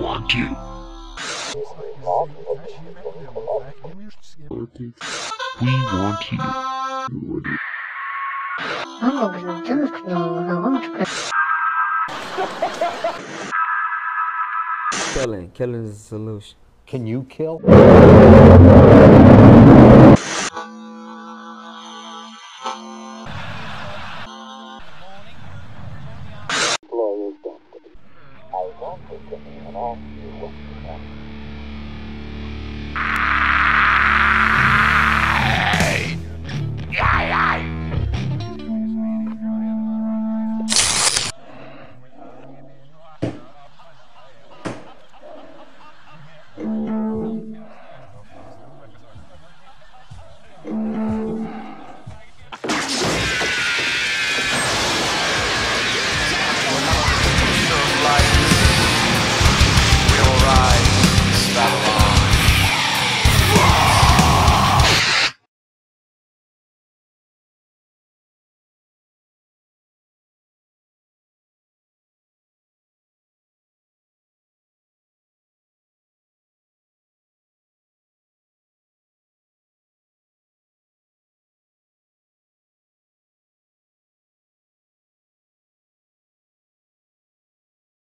want to. We want you. Mama was a jerk though. I want to Killing. Killing is the solution. Can you kill? Thank